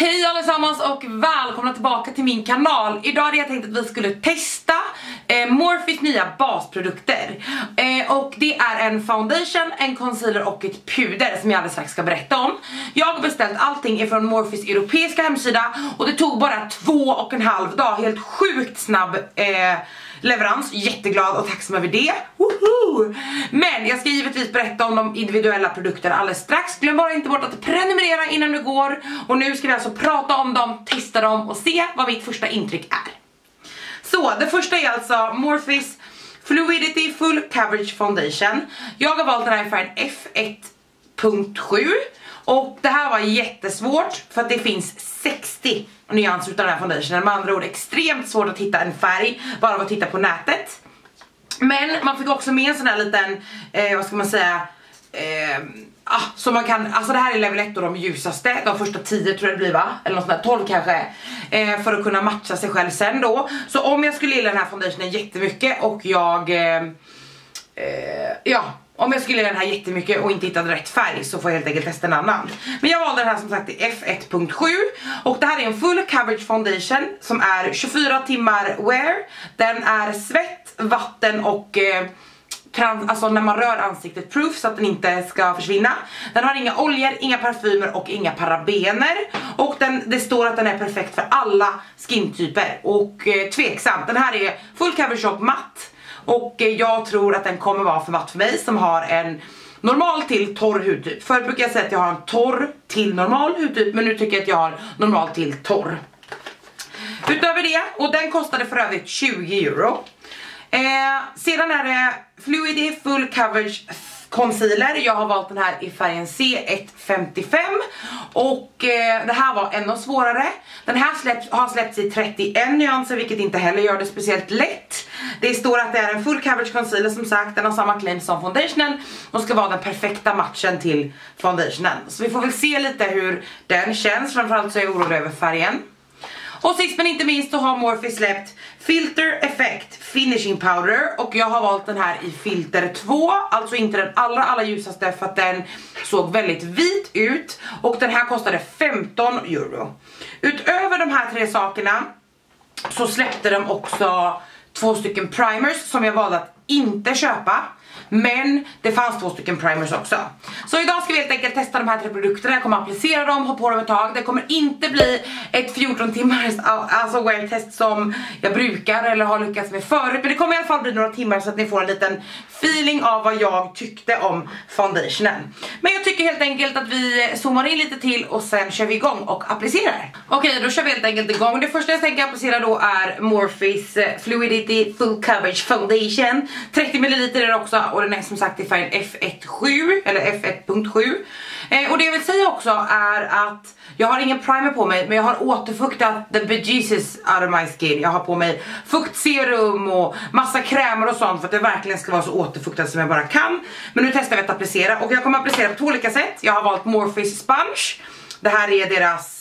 Hej allesammans och välkomna tillbaka till min kanal. Idag hade jag tänkt att vi skulle testa eh, Morphys nya basprodukter. Eh, och det är en foundation, en concealer och ett puder som jag alldeles strax ska berätta om. Jag har beställt allting ifrån Morphys europeiska hemsida och det tog bara två och en halv dag, helt sjukt snabb eh, leverans, jätteglad och tacksam över det. Woho! Men jag ska givetvis berätta om de individuella produkterna alldeles strax. Glöm bara inte bort att prenumerera innan du går. Och nu ska vi alltså prata om dem, testa dem och se vad mitt första intryck är. Så, det första är alltså Morphys Fluidity Full Coverage Foundation. Jag har valt den här i färgen F1.7 och det här var jättesvårt för att det finns 60 nyanser utav den här foundationen. Med andra ord extremt svårt att hitta en färg bara av att titta på nätet. Men man fick också med en sån här liten, eh, vad ska man säga, eh, ah, så man kan, alltså det här är level 1 och de ljusaste, de första 10 tror jag det blir va? Eller något sånt där, 12 kanske. Eh, för att kunna matcha sig själv sen då. Så om jag skulle gilla den här foundationen jättemycket och jag, eh, eh, ja om jag skulle göra den här jättemycket och inte hittade rätt färg så får jag helt enkelt testa en annan. Men jag valde den här som sagt i F1.7 och det här är en full coverage foundation som är 24 timmar wear. Den är svett, vatten och eh, trans, alltså när man rör ansiktet proof så att den inte ska försvinna. Den har inga oljor, inga parfymer och inga parabener. Och den, det står att den är perfekt för alla skintyper och eh, tveksamt. Den här är full coverage och matt. Och jag tror att den kommer vara för matt för mig som har en normal till torr hudtyp. Förut brukar jag säga att jag har en torr till normal hudtyp men nu tycker jag att jag har normal till torr. Utöver det, och den kostade för övrigt 20 euro. Eh, sedan är det Fluidy Full Coverage concealer. Jag har valt den här i färgen C155 och eh, det här var ännu svårare. Den här släpp, har släppts i 31 nyanser vilket inte heller gör det speciellt lätt. Det står att det är en full coverage concealer som sagt, den har samma claim som foundationen och ska vara den perfekta matchen till foundationen. Så vi får väl se lite hur den känns, framförallt så är jag orolig över färgen. Och sist men inte minst så har Morphe släppt Filter Effect Finishing Powder. Och jag har valt den här i filter 2, alltså inte den allra allra ljusaste för att den såg väldigt vit ut. Och den här kostade 15 euro. Utöver de här tre sakerna så släppte de också två stycken primers som jag valde att inte köpa men det fanns två stycken primers också. Så idag ska vi helt enkelt testa de här tre produkterna, jag kommer applicera dem, ha på dem ett tag. Det kommer inte bli ett 14 timmars alltså wear test som jag brukar eller har lyckats med förut. Men det kommer i alla fall bli några timmar så att ni får en liten feeling av vad jag tyckte om foundationen. Men jag tycker helt enkelt att vi zoomar in lite till och sen kör vi igång och applicerar. Okej, då kör vi helt enkelt igång. Det första jag tänker applicera då är Morphys eh, Fluidity Full Coverage Foundation. 30 ml är det också och den är som sagt i färgen F1.7 eller F1.7. Eh, och det jag vill säga också är att jag har ingen primer på mig men jag har återfuktat the bejesus out of my skin. Jag har på mig fuktserum och massa krämer och sånt för att det verkligen ska vara så återfuktat som jag bara kan. Men nu testar vi att applicera och jag kommer applicera på två olika sätt. Jag har valt Morphe's Sponge. Det här är deras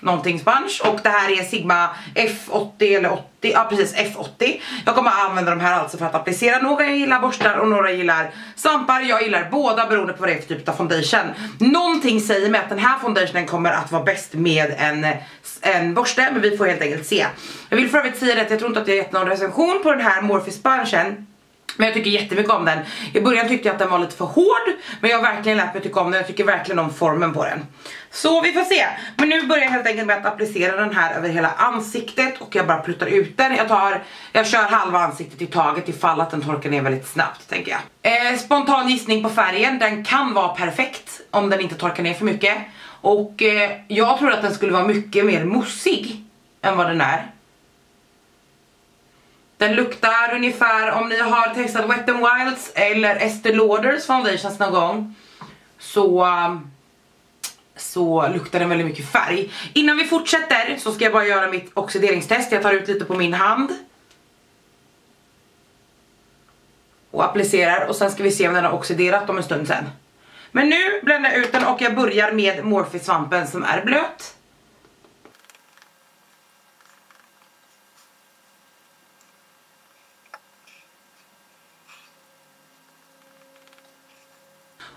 någonting sponge och det här är Sigma F80 eller 80, ja precis F80. Jag kommer använda de här alltså för att applicera, några jag gillar borstar och några gillar svampar. Jag gillar båda beroende på vad det är för typ av foundation. Någonting säger mig att den här foundationen kommer att vara bäst med en, en borste men vi får helt enkelt se. Jag vill för övrigt säga att jag tror inte att jag gett någon recension på den här Morphe spongen men jag tycker jättemycket om den. I början tyckte jag att den var lite för hård. Men jag har verkligen lärt mig tycka om den. Jag tycker verkligen om formen på den. Så vi får se. Men nu börjar jag helt enkelt med att applicera den här över hela ansiktet. Och jag bara pluttar ut den. Jag, tar, jag kör halva ansiktet i taget ifall att den torkar ner väldigt snabbt tänker jag. Eh, spontan gissning på färgen. Den kan vara perfekt om den inte torkar ner för mycket. Och eh, jag tror att den skulle vara mycket mer mossig än vad den är. Den luktar ungefär, om ni har testat Wet n Wilds eller Estée Lauders foundations någon gång så, um, så luktar den väldigt mycket färg. Innan vi fortsätter så ska jag bara göra mitt oxideringstest. Jag tar ut lite på min hand. Och applicerar och sen ska vi se om den har oxiderat om en stund sen. Men nu bländar jag ut den och jag börjar med Morphe svampen som är blöt.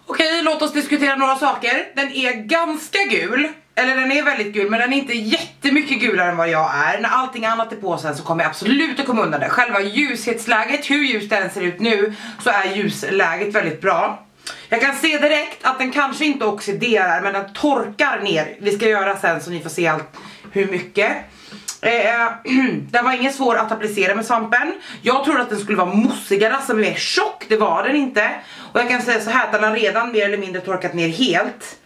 Okej, låt oss diskutera några saker. Den är ganska gul. eller den är väldigt gul men den är inte jättemycket gulare än vad jag är. När allting annat är på sen så kommer jag absolut att komma undan det. Själva ljushetsläget, hur ljus den ser ut nu, så är ljusläget väldigt bra. Jag kan se direkt att den kanske inte oxiderar men den torkar ner. Vi ska göra sen så ni får se allt hur mycket. Eh, den var ingen svår att applicera med svampen. Jag trodde att den skulle vara mossigare, alltså mer tjock, det var den inte. Och jag kan säga så här att den har redan mer eller mindre torkat ner helt.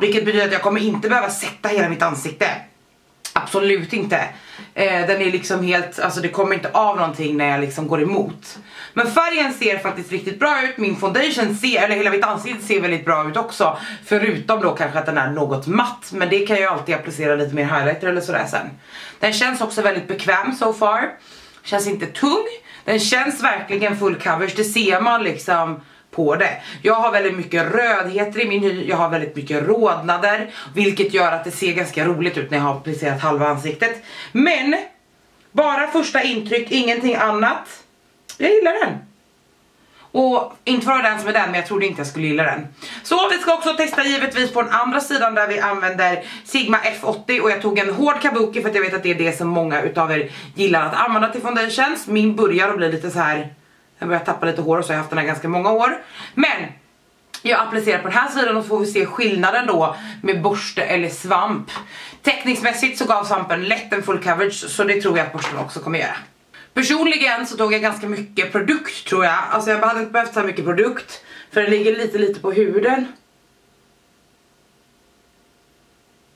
Vilket betyder att jag kommer inte behöva sätta hela mitt ansikte. Absolut inte. Eh, den är liksom helt, alltså det kommer inte av någonting när jag liksom går emot. Men färgen ser faktiskt riktigt bra ut, min foundation ser, eller hela mitt ansikte ser väldigt bra ut också. Förutom då kanske att den är något matt, men det kan jag alltid applicera lite mer highlighter eller sådär sen. Den känns också väldigt bekväm so far. Känns inte tung, den känns verkligen full coverage, det ser man liksom på det. Jag har väldigt mycket rödheter i min hy, jag har väldigt mycket rodnader vilket gör att det ser ganska roligt ut när jag har applicerat halva ansiktet. Men bara första intryck, ingenting annat. Jag gillar den. Och inte för den som är den men jag trodde inte jag skulle gilla den. Så vi ska också testa givetvis på den andra sidan där vi använder Sigma F80 och jag tog en hård kabuki för att jag vet att det är det som många utav er gillar att använda till foundations. Min börjar att bli lite så här jag börjar tappa lite hår och så har jag haft den här ganska många år. Men jag applicerar på den här sidan och så får vi se skillnaden då med borste eller svamp. Teckningsmässigt så gav svampen lätt en full coverage så det tror jag att borsten också kommer göra. Personligen så tog jag ganska mycket produkt tror jag. Alltså jag hade inte behövt så mycket produkt för den ligger lite lite på huden.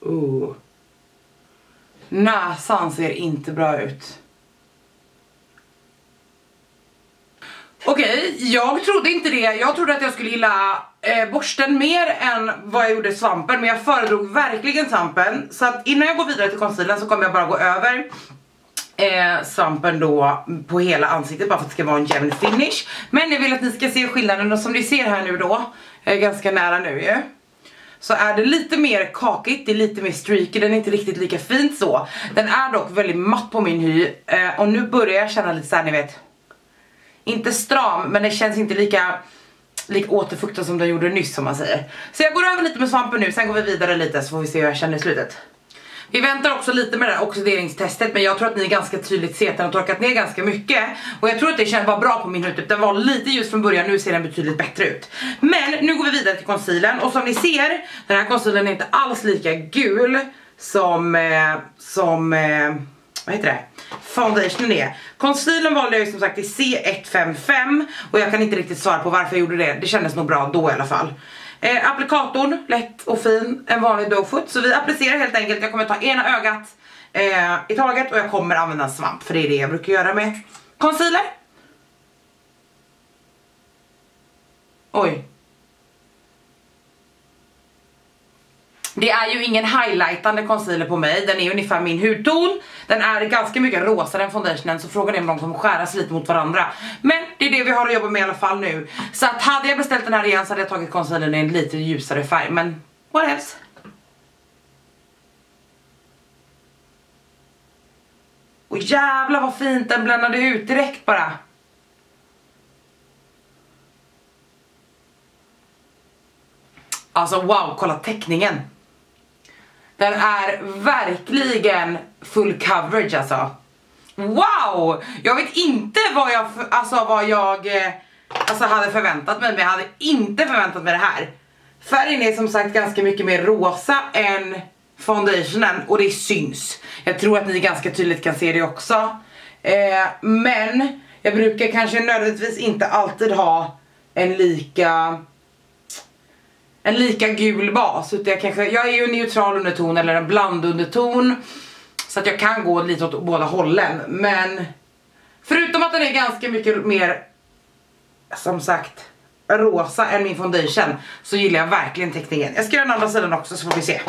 Uh. Näsan ser inte bra ut. Okej, okay, jag trodde inte det. Jag trodde att jag skulle gilla eh, borsten mer än vad jag gjorde svampen. Men jag föredrog verkligen svampen. Så att innan jag går vidare till concealern så kommer jag bara gå över eh, svampen då på hela ansiktet bara för att det ska vara en jämn finish. Men jag vill att ni ska se skillnaden och som ni ser här nu då, jag är ganska nära nu ju. Så är det lite mer kakigt, det är lite mer streaky, den är inte riktigt lika fint så. Den är dock väldigt matt på min hy eh, och nu börjar jag känna lite såhär ni vet inte stram men det känns inte lika lika återfuktad som den gjorde nyss som man säger. Så jag går över lite med svampen nu, sen går vi vidare lite så får vi se hur jag känner i slutet. Vi väntar också lite med det här oxideringstestet men jag tror att ni ganska tydligt ser att den har torkat ner ganska mycket och jag tror att det känns bara bra på min hudtyp, den var lite ljus från början, nu ser den betydligt bättre ut. Men nu går vi vidare till concealern och som ni ser, den här concealern är inte alls lika gul som, eh, som eh, vad heter det? Foundationen är. Concealern valde jag ju som sagt i C155 och jag kan inte riktigt svara på varför jag gjorde det. Det kändes nog bra då i alla fall. Eh, applikatorn, lätt och fin, en vanlig doe foot. Så vi applicerar helt enkelt, jag kommer ta ena ögat eh, i taget och jag kommer använda en svamp för det är det jag brukar göra med concealer. Oj, Det är ju ingen highlightande concealer på mig, den är ungefär min hudton. Den är ganska mycket rosare än foundationen så frågan är om de kommer skära sig lite mot varandra. Men det är det vi har att jobba med i alla fall nu. Så att hade jag beställt den här igen så hade jag tagit concealern i en lite ljusare färg men what else? Och jävlar vad fint den bländade ut direkt bara. Alltså wow, kolla teckningen. Den är verkligen full coverage alltså. Wow! Jag vet inte vad jag, alltså, vad jag eh, alltså, hade förväntat mig, men jag hade inte förväntat mig det här. Färgen är som sagt ganska mycket mer rosa än foundationen och det syns. Jag tror att ni ganska tydligt kan se det också. Eh, men jag brukar kanske nödvändigtvis inte alltid ha en lika en lika gul bas. Utan jag, kanske, jag är ju en neutral underton eller en blandunderton. Så att jag kan gå lite åt båda hållen. Men förutom att den är ganska mycket mer, som sagt, rosa än min foundation. Så gillar jag verkligen teckningen. Jag ska göra den andra sidan också så får vi se.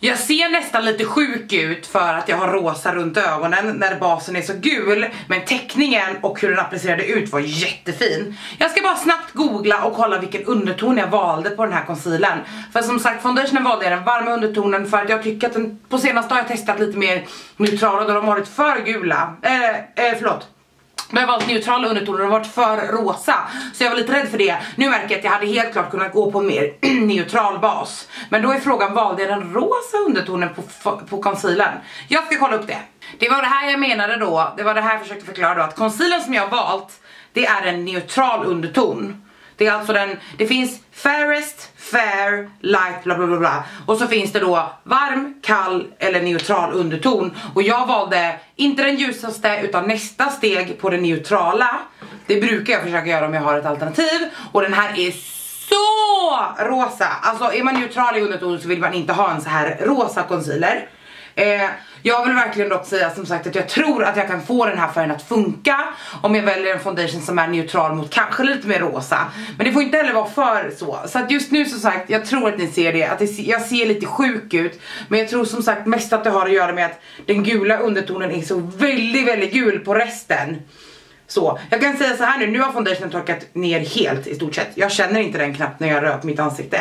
Jag ser nästan lite sjuk ut för att jag har rosa runt ögonen när basen är så gul Men teckningen och hur den applicerade ut var jättefin. Jag ska bara snabbt googla och kolla vilken underton jag valde på den här concealern För som sagt foundationen valde jag den varma undertonen för att jag tycker att den på senaste har jag testat lite mer neutrala då de varit för gula. Eh, eh förlåt. Men jag har valt neutrala undertoner och varit för rosa. Så jag var lite rädd för det. Nu märker jag att jag hade helt klart kunnat gå på en mer neutral bas. Men då är frågan, valde jag den rosa undertonen på, på concealern? Jag ska kolla upp det. Det var det här jag menade då, det var det här jag försökte förklara då. Att concealern som jag har valt, det är en neutral underton det är alltså den, det finns fairest, fair, light, bla bla bla bla. Och så finns det då varm, kall eller neutral underton. Och jag valde inte den ljusaste utan nästa steg på det neutrala. Det brukar jag försöka göra om jag har ett alternativ. Och den här är så rosa! Alltså är man neutral i underton så vill man inte ha en så här rosa concealer. Eh, jag vill verkligen dock säga som sagt att jag tror att jag kan få den här färgen att funka om jag väljer en foundation som är neutral mot kanske lite mer rosa. Men det får inte heller vara för så. Så att just nu som sagt, jag tror att ni ser det, att det, jag ser lite sjuk ut. Men jag tror som sagt mest att det har att göra med att den gula undertonen är så väldigt, väldigt gul på resten. Så, jag kan säga så här nu, nu har foundationen torkat ner helt i stort sett. Jag känner inte den knappt när jag rör på mitt ansikte.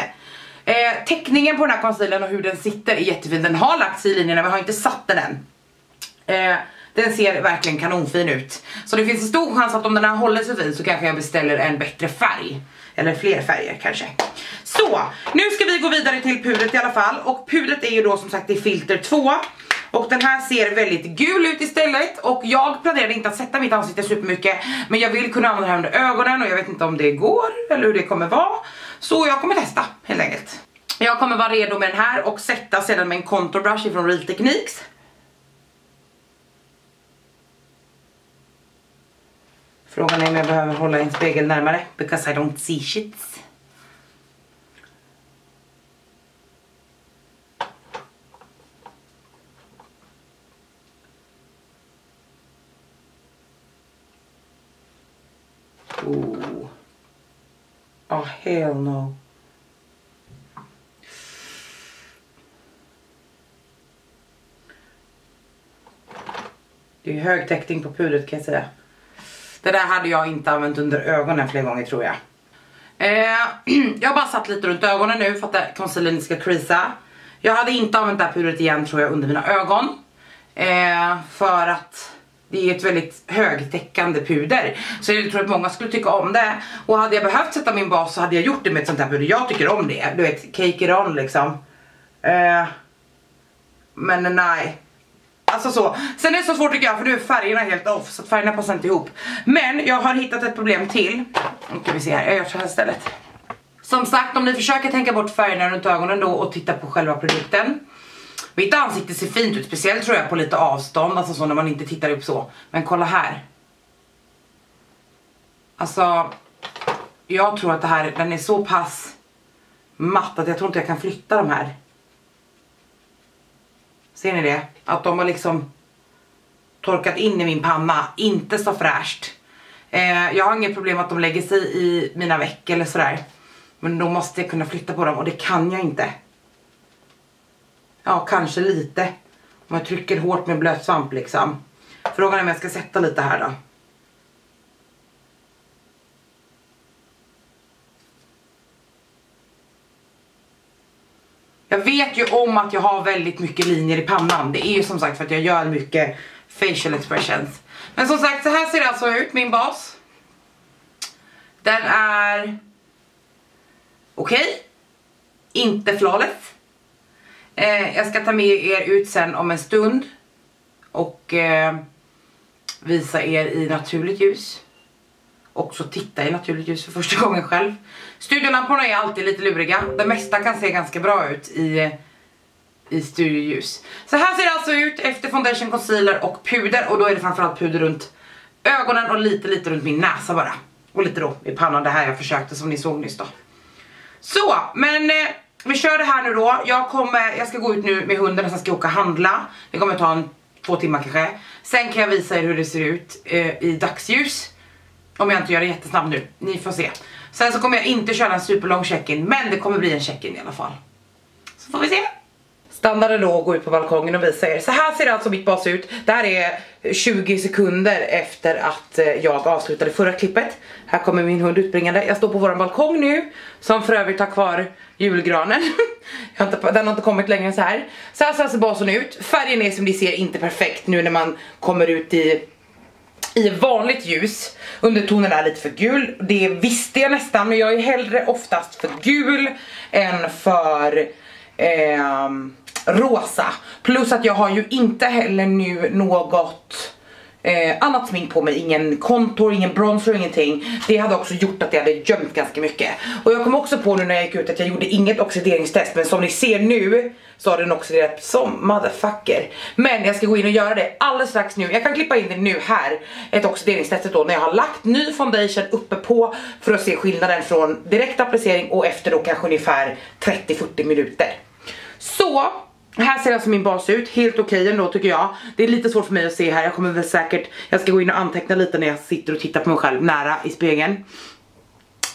Eh, teckningen på den här concealern och hur den sitter är jättefin. Den har lagt sig i linjerna men jag har inte satt den än. Eh, den ser verkligen kanonfin ut. Så det finns en stor chans att om den här håller sig fin så kanske jag beställer en bättre färg. Eller fler färger kanske. Så, nu ska vi gå vidare till pudret i alla fall. Och pudret är ju då som sagt i filter 2. Och den här ser väldigt gul ut istället och jag planerade inte att sätta mitt ansikte supermycket men jag vill kunna använda det här under ögonen och jag vet inte om det går eller hur det kommer vara. Så jag kommer testa helt enkelt. Jag kommer vara redo med den här och sätta sedan med en contour brush ifrån Real Techniques. Frågan är om jag behöver hålla en spegel närmare because I don't see shit. Oh hell no. Det är hög täckning på pudret kan jag säga. Det där hade jag inte använt under ögonen fler gånger tror jag. Eh, jag har bara satt lite runt ögonen nu för att concealern ska creasa. Jag hade inte använt det här pudret igen tror jag under mina ögon. Eh, för att det är ett väldigt högtäckande puder. Så jag tror att många skulle tycka om det. Och hade jag behövt sätta min bas så hade jag gjort det med ett sånt här puder. Jag tycker om det. Du vet, cake it on liksom. Uh, men nej. Alltså så. Sen är det så svårt tycker jag för nu är färgerna helt off så att färgerna passar inte ihop. Men jag har hittat ett problem till. Nu ska vi se här, jag gör så här istället. Som sagt om ni försöker tänka bort färgerna runt ögonen då och titta på själva produkten. Mitt ansikte ser fint ut, speciellt tror jag på lite avstånd, alltså så när man inte tittar upp så. Men kolla här. Alltså, jag tror att det här, den är så pass matt att jag tror inte jag kan flytta de här. Ser ni det? Att de har liksom torkat in i min panna, inte så fräscht. Eh, jag har inget problem att de lägger sig i mina veck eller sådär. Men då måste jag kunna flytta på dem och det kan jag inte. Ja, kanske lite. Om jag trycker hårt med blöt svamp liksom. Frågan är om jag ska sätta lite här då. Jag vet ju om att jag har väldigt mycket linjer i pannan. Det är ju som sagt för att jag gör mycket facial expressions. Men som sagt, så här ser det alltså ut, min bas. Den är okej. Okay. Inte flawless. Eh, jag ska ta med er ut sen om en stund och eh, visa er i naturligt ljus. Också titta i naturligt ljus för första gången själv. Studiolamporna är alltid lite luriga. Det mesta kan se ganska bra ut i, i studioljus. Så här ser det alltså ut efter foundation, concealer och puder. Och då är det framförallt puder runt ögonen och lite lite runt min näsa bara. Och lite då i pannan, det här jag försökte som ni såg nyss då. Så, men eh, vi kör det här nu då. Jag, kommer, jag ska gå ut nu med hunden och sen ska jag åka handla. Det kommer ta en två timmar kanske. Sen kan jag visa er hur det ser ut eh, i dagsljus. Om jag inte gör det jättesnabbt nu. Ni får se. Sen så kommer jag inte köra en superlång check-in. Men det kommer bli en check-in i alla fall. Så får vi se. Standarden då gå ut på balkongen och visa er. Så här ser alltså mitt bas ut. Det här är eh, 20 sekunder efter att eh, jag avslutade förra klippet. Här kommer min hund utbringande. Jag står på våran balkong nu. Som för övrigt har kvar julgranen. har inte, den har inte kommit längre än så här. Så här ser alltså basen ut. Färgen är som ni ser inte perfekt nu när man kommer ut i i vanligt ljus. Undertonen är lite för gul, det visste jag nästan men jag är hellre oftast för gul än för eh, rosa. Plus att jag har ju inte heller nu något Eh, annat smink på mig, ingen kontor, ingen bronzer, ingenting. Det hade också gjort att jag hade gömt ganska mycket. Och jag kom också på nu när jag gick ut att jag gjorde inget oxideringstest men som ni ser nu så har den oxiderat som motherfucker. Men jag ska gå in och göra det alldeles strax nu. Jag kan klippa in det nu här, ett oxideringstest då när jag har lagt ny foundation uppe på för att se skillnaden från direkt applicering och efter då kanske ungefär 30-40 minuter. Så Mm. här ser alltså min bas ut, helt okej okay ändå tycker jag. Det är lite svårt för mig att se här, jag kommer väl säkert, jag ska gå in och anteckna lite när jag sitter och tittar på mig själv nära i spegeln.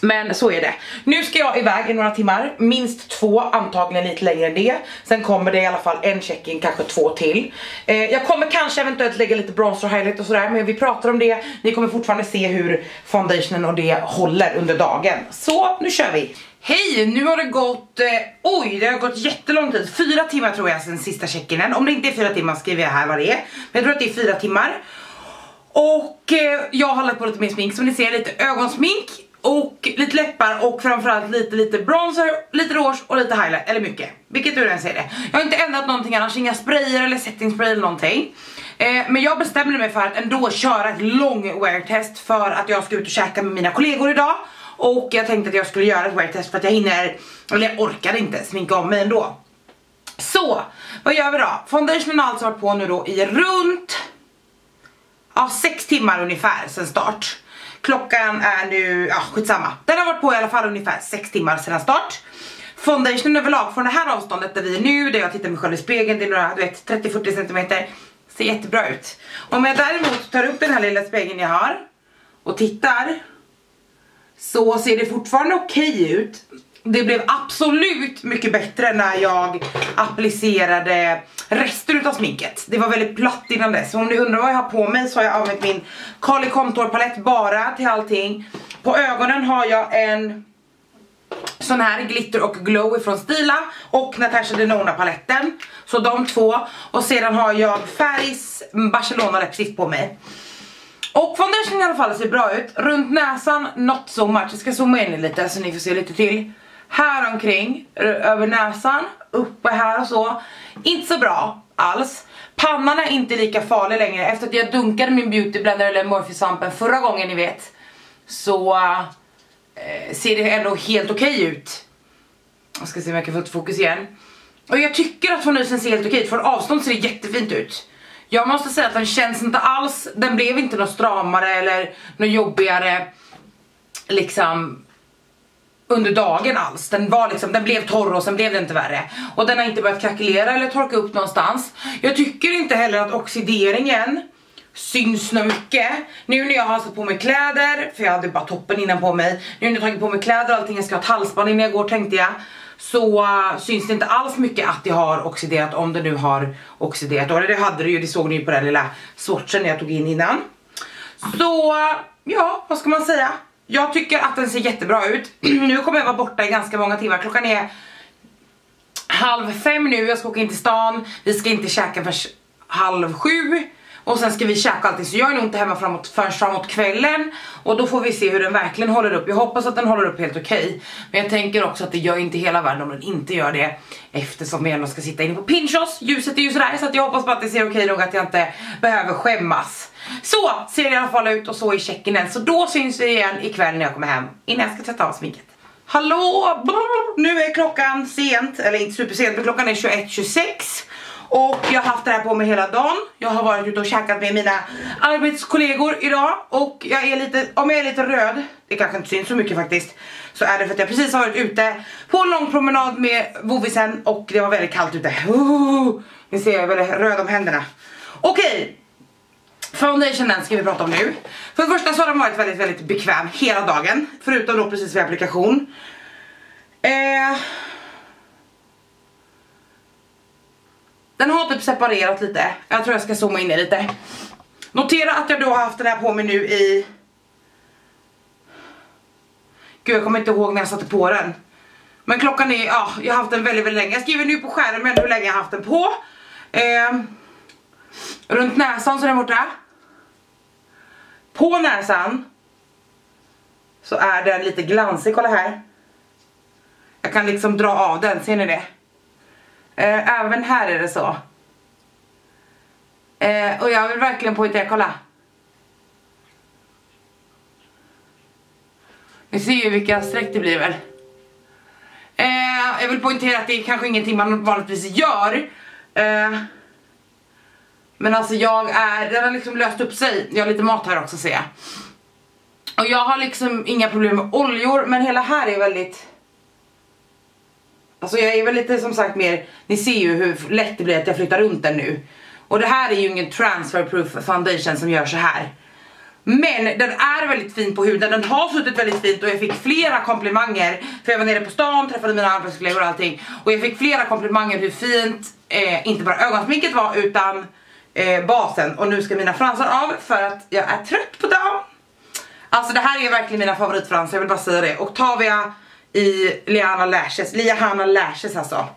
Men så är det. Nu ska jag iväg i några timmar, minst två, antagligen lite längre än det. Sen kommer det i alla fall en check-in, kanske två till. Eh, jag kommer kanske eventuellt lägga lite bronzer och highlight och sådär, men vi pratar om det. Ni kommer fortfarande se hur foundationen och det håller under dagen. Så, nu kör vi! Hej, nu har det gått, eh, oj det har gått jättelång tid, fyra timmar tror jag sen sista check-inen. Om det inte är fyra timmar skriver jag här vad det är. Men jag tror att det är fyra timmar. Och eh, jag har lagt på lite mer smink, som ni ser lite ögonsmink och lite läppar och framförallt lite lite bronzer, lite rouge och lite highlight, eller mycket. Vilket du än ser det. Jag har inte ändrat någonting annars, inga sprayer eller setting spray eller någonting. Eh, men jag bestämde mig för att ändå köra ett long wear test för att jag ska ut och käka med mina kollegor idag. Och jag tänkte att jag skulle göra ett wear test för att jag hinner, eller jag orkade inte sminka om mig ändå. Så, vad gör vi då? Foundationen har alltså varit på nu då i runt, ja 6 timmar ungefär sen start. Klockan är nu, ja skitsamma. Den har varit på i alla fall ungefär 6 timmar sedan start. Foundationen överlag från det här avståndet där vi är nu, där jag tittar mig själv i spegeln, det är några, du vet 30-40 cm. Ser jättebra ut. Om jag däremot tar upp den här lilla spegeln jag har och tittar så ser det fortfarande okej okay ut. Det blev absolut mycket bättre när jag applicerade resten av sminket. Det var väldigt platt innan dess. Så om ni undrar vad jag har på mig så har jag använt min Carly Contour palett bara till allting. På ögonen har jag en sån här glitter och glow ifrån Stila och Natasha Denona paletten. Så de två. Och sedan har jag Färgs Barcelona läppstift på mig. Och foundation i alla fall ser bra ut. Runt näsan, not so much. Jag ska zooma in lite så ni får se lite till. Här omkring, över näsan, uppe här och så. Inte så bra alls. Pannan är inte lika farlig längre efter att jag dunkade min beauty blender eller Morphe svampen förra gången ni vet. Så eh, ser det ändå helt okej okay ut. Jag ska se om jag kan få ett fokus igen. Och jag tycker att foundationen ser helt okej ut, från avstånd ser det jättefint ut. Jag måste säga att den känns inte alls, den blev inte något stramare eller något jobbigare liksom under dagen alls. Den var liksom, den blev torr och sen blev det inte värre. Och den har inte börjat krackelera eller torka upp någonstans. Jag tycker inte heller att oxideringen syns så mycket. Nu när jag har satt på mig kläder, för jag hade bara toppen innan på mig. Nu när jag har tagit på mig kläder och allting, jag ska ha ett halsband innan jag går tänkte jag så uh, syns det inte alls mycket att det har oxiderat om det nu har oxiderat. Och det hade det ju, det såg ni ju på den lilla swatchen jag tog in innan. Så uh, ja, vad ska man säga? Jag tycker att den ser jättebra ut. nu kommer jag vara borta i ganska många timmar. Klockan är halv fem nu, jag ska åka in till stan. Vi ska inte käka förrän halv sju. Och sen ska vi käka allting. Så jag är nog inte hemma framåt, förrän framåt kvällen. Och då får vi se hur den verkligen håller upp. Jag hoppas att den håller upp helt okej. Okay. Men jag tänker också att det gör inte hela världen om den inte gör det. Eftersom vi ändå ska sitta inne på Pinchos. Ljuset är ju sådär så att jag hoppas bara att det ser okej okay nog att jag inte behöver skämmas. Så ser det i alla fall ut och så är checken än. Så då syns vi igen ikväll när jag kommer hem. Innan jag ska tvätta av sminket. Hallå! Brr, nu är klockan sent, eller inte supersent men klockan är 21.26 och jag har haft det här på mig hela dagen. Jag har varit ute och käkat med mina arbetskollegor idag. Och jag är lite, om jag är lite röd, det kanske inte syns så mycket faktiskt. Så är det för att jag precis har varit ute på en lång promenad med vovisen och det var väldigt kallt ute. Uh, ni ser jag är väldigt röd om händerna. Okej. Okay. Foundationen ska vi prata om nu. För det första så har den varit väldigt, väldigt bekväm hela dagen. Förutom då precis vid applikation. Eh, Den har typ separerat lite. Jag tror jag ska zooma in i lite. Notera att jag då har haft den här på mig nu i... Gud jag kommer inte ihåg när jag satte på den. Men klockan är, ja jag har haft den väldigt väldigt länge. Jag skriver nu på skärmen hur länge jag har haft den på. Eh, runt näsan så är den borta. På näsan så är den lite glansig, kolla här. Jag kan liksom dra av den, ser ni det? Eh, även här är det så. Eh, och jag vill verkligen poängtera, kolla. Ni ser ju vilka streck det blir väl. Eh, jag vill poängtera att det är kanske ingenting man vanligtvis gör. Eh, men alltså jag är, den har liksom löst upp sig. Jag har lite mat här också ser jag. Och jag har liksom inga problem med oljor men hela här är väldigt Alltså jag är väl lite som sagt mer, ni ser ju hur lätt det blir att jag flyttar runt den nu. Och det här är ju ingen transferproof foundation som gör så här. Men den är väldigt fin på huden, den har suttit väldigt fint och jag fick flera komplimanger. För jag var nere på stan, träffade mina arbetskollegor och allting. Och jag fick flera komplimanger hur fint, eh, inte bara ögonsminket var utan eh, basen. Och nu ska mina fransar av för att jag är trött på dem Alltså det här är verkligen mina favoritfransar, jag vill bara säga det. Octavia i Liana Lashes, Liana Lashes alltså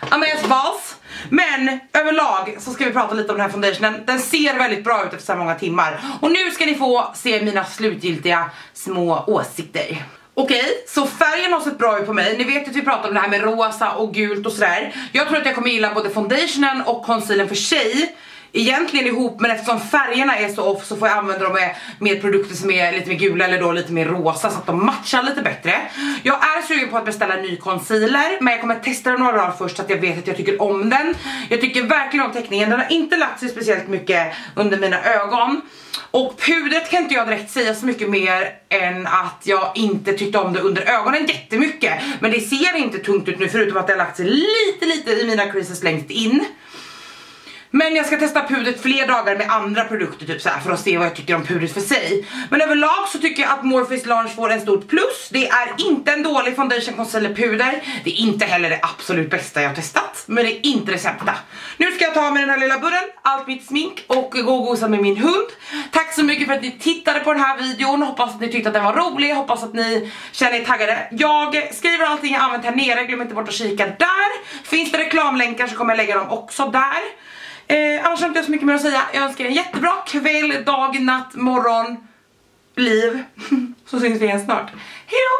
Amaze Bas men överlag så ska vi prata lite om den här foundationen. Den ser väldigt bra ut efter så många timmar. Och nu ska ni få se mina slutgiltiga små åsikter. Okej, okay, så färgen har sett bra ut på mig. Ni vet att vi pratade om det här med rosa och gult och sådär. Jag tror att jag kommer gilla både foundationen och concealern för sig egentligen ihop men eftersom färgerna är så off så får jag använda dem med, med produkter som är lite mer gula eller då lite mer rosa så att de matchar lite bättre. Jag är sugen på att beställa en ny concealer men jag kommer testa den några dagar först så att jag vet att jag tycker om den. Jag tycker verkligen om teckningen, den har inte lagt sig speciellt mycket under mina ögon. Och pudret kan inte jag direkt säga så mycket mer än att jag inte tyckte om det under ögonen jättemycket. Men det ser inte tungt ut nu förutom att det har lagt sig lite lite i mina creases längst in. Men jag ska testa pudret fler dagar med andra produkter typ så här, för att se vad jag tycker om pudret för sig. Men överlag så tycker jag att Morpheus Launch får en stort plus. Det är inte en dålig foundation concealer puder. Det är inte heller det absolut bästa jag har testat. Men det är inte det sämsta. Nu ska jag ta med den här lilla burren, allt mitt smink och gå och gosa med min hund. Tack så mycket för att ni tittade på den här videon. Hoppas att ni tyckte att den var rolig. Hoppas att ni känner er taggade. Jag skriver allting jag använt här nere. Glöm inte bort att kika där. Finns det reklamlänkar så kommer jag lägga dem också där. Eh, annars har jag inte så mycket mer att säga. Jag önskar er en jättebra kväll, dag, natt, morgon, liv. Så syns vi igen snart. Hejdå!